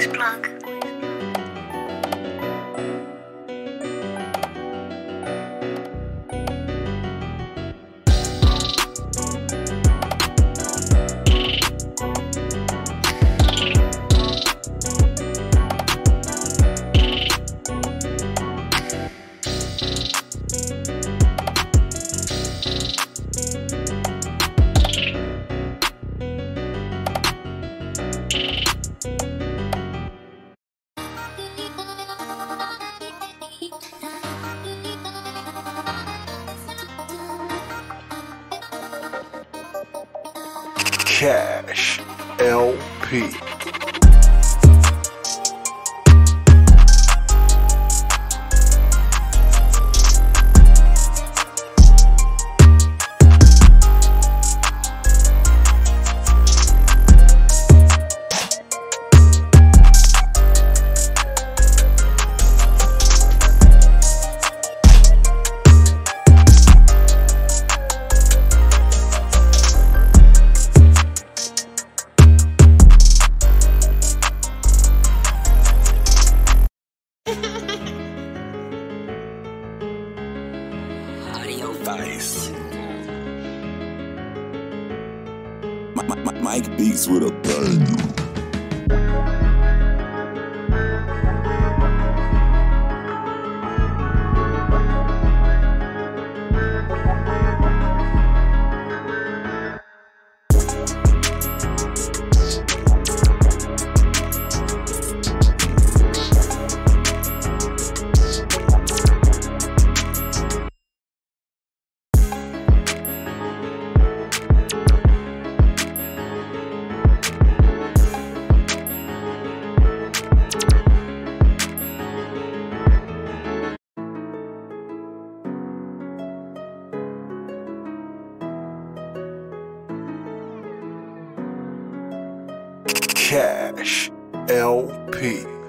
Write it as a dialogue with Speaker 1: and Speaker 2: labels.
Speaker 1: Voice plug.
Speaker 2: Cash LP.
Speaker 3: Audio Vice.
Speaker 4: Mike Beats with a bang.
Speaker 2: Cash LP.